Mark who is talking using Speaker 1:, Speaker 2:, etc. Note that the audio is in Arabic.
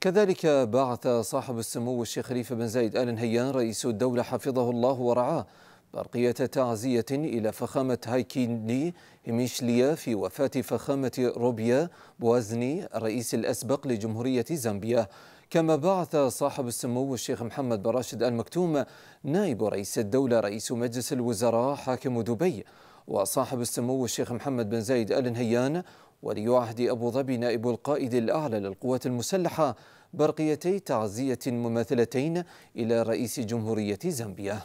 Speaker 1: كذلك بعث صاحب السمو الشيخ خليفة بن زايد آل نهيان رئيس الدولة حفظه الله ورعاه برقية تعزية إلى فخامة هايكيني هيميشليا في وفاة فخامة روبيا بوازني الرئيس الأسبق لجمهورية زامبيا. كما بعث صاحب السمو الشيخ محمد بن راشد المكتوم نائب رئيس الدولة رئيس مجلس الوزراء حاكم دبي. وصاحب السمو الشيخ محمد بن زايد آل نهيان ولي عهد أبو ظبي نائب القائد الأعلى للقوات المسلحة برقيتي تعزية مماثلتين إلى رئيس جمهورية زامبيا.